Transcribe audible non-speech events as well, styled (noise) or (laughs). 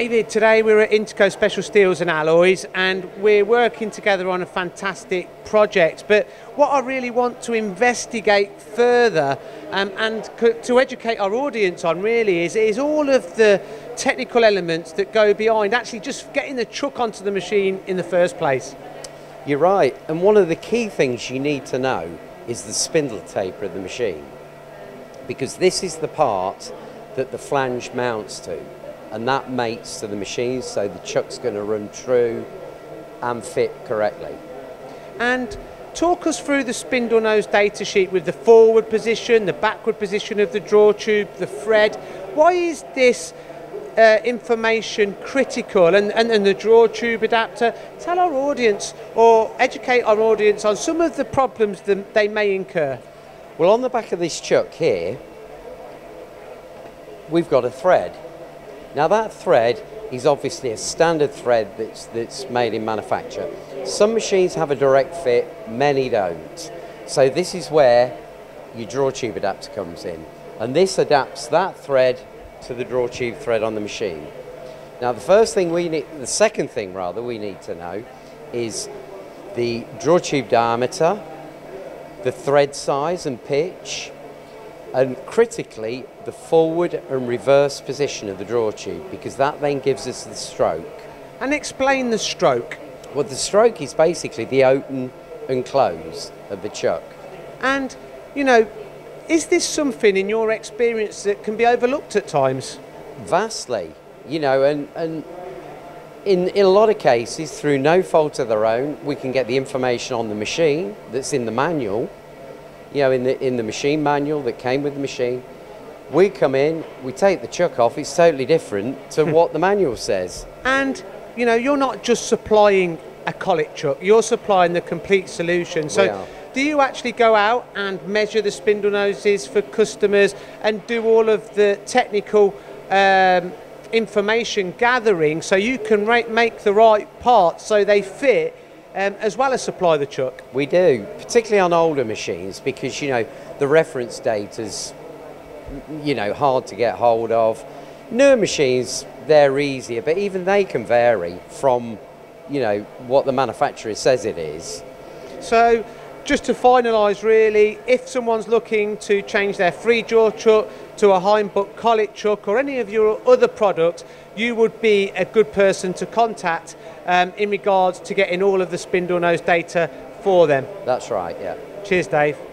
David, today we're at Interco Special Steels and Alloys and we're working together on a fantastic project. But what I really want to investigate further um, and to educate our audience on really is, is all of the technical elements that go behind actually just getting the chuck onto the machine in the first place. You're right, and one of the key things you need to know is the spindle taper of the machine because this is the part that the flange mounts to and that mates to the machine so the chuck's going to run true and fit correctly. And talk us through the spindle nose data sheet with the forward position, the backward position of the draw tube, the thread. Why is this uh, information critical and, and, and the draw tube adapter? Tell our audience or educate our audience on some of the problems that they may incur. Well, on the back of this chuck here, we've got a thread now that thread is obviously a standard thread that's, that's made in manufacture. Some machines have a direct fit, many don't. So this is where your draw tube adapter comes in. And this adapts that thread to the draw tube thread on the machine. Now the first thing we need, the second thing rather we need to know is the draw tube diameter, the thread size and pitch, and critically the forward and reverse position of the draw tube because that then gives us the stroke. And explain the stroke. Well, the stroke is basically the open and close of the chuck. And, you know, is this something in your experience that can be overlooked at times? Vastly, you know, and, and in, in a lot of cases, through no fault of their own, we can get the information on the machine that's in the manual you know, in the, in the machine manual that came with the machine. We come in, we take the chuck off, it's totally different to (laughs) what the manual says. And, you know, you're not just supplying a collet chuck, you're supplying the complete solution. So, do you actually go out and measure the spindle noses for customers and do all of the technical um, information gathering so you can make the right parts so they fit um, as well as supply the chuck? We do, particularly on older machines because, you know, the reference data is, you know, hard to get hold of. Newer machines, they're easier, but even they can vary from, you know, what the manufacturer says it is. So, just to finalise really, if someone's looking to change their three jaw chuck to a Hainbuch collet chuck or any of your other products, you would be a good person to contact um, in regards to getting all of the spindle nose data for them. That's right, yeah. Cheers, Dave.